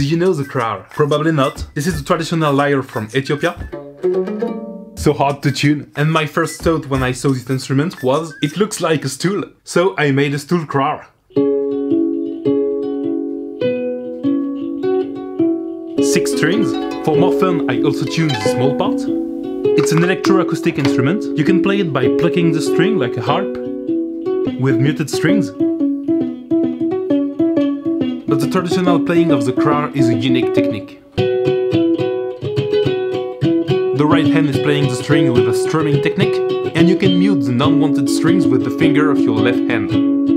Do you know the krar? Probably not. This is a traditional lyre from Ethiopia. So hard to tune. And my first thought when I saw this instrument was, it looks like a stool. So I made a stool krar. Six strings. For more fun, I also tuned the small part. It's an electroacoustic instrument. You can play it by plucking the string like a harp, with muted strings. But the traditional playing of the krar is a unique technique. The right hand is playing the string with a strumming technique, and you can mute the non-wanted strings with the finger of your left hand.